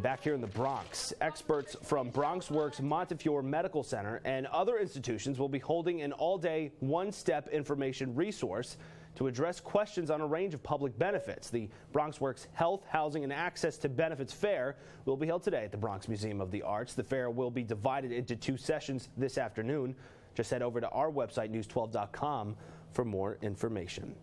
Back here in the Bronx, experts from BronxWorks Montefiore Medical Center and other institutions will be holding an all day, one step information resource to address questions on a range of public benefits. The BronxWorks Health, Housing, and Access to Benefits Fair will be held today at the Bronx Museum of the Arts. The fair will be divided into two sessions this afternoon. Just head over to our website, news12.com, for more information.